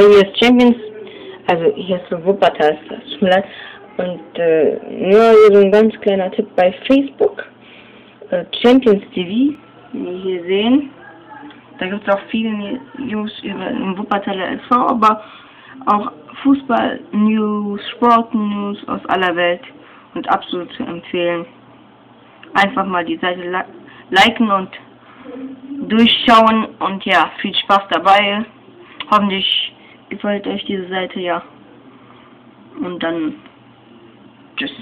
Ist Champions, also hier ist Wuppertal, ist das tut leid. Und äh, nur hier so ein ganz kleiner Tipp bei Facebook. Äh, Champions TV, wie wir hier sehen. Da gibt es auch viele News über den Wuppertaler SV, aber auch Fußball-News, Sport-News aus aller Welt und absolut zu empfehlen. Einfach mal die Seite li liken und durchschauen und ja, viel Spaß dabei. Hoffentlich gefällt euch diese Seite ja. Und dann tschüss.